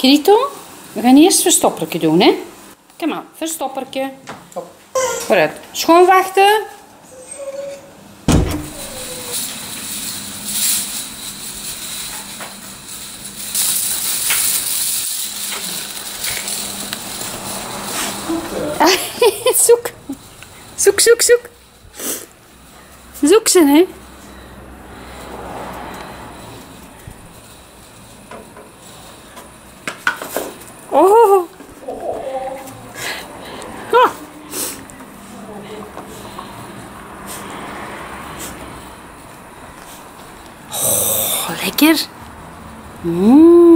Kirito, we gaan eerst verstoppertje doen, hè? Kom maar, verstoppertje. Vooruit. Schoonwachten. zoek. Zoek, zoek, zoek. Zoek ze, hè. Oh. Ah. Oh, lekker. Mmm.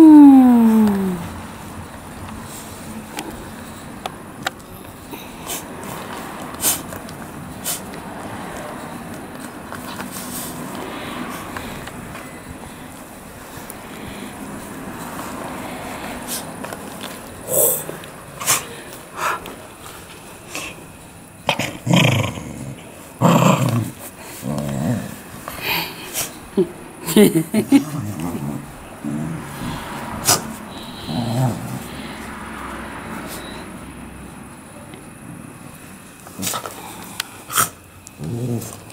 Mm-hmm.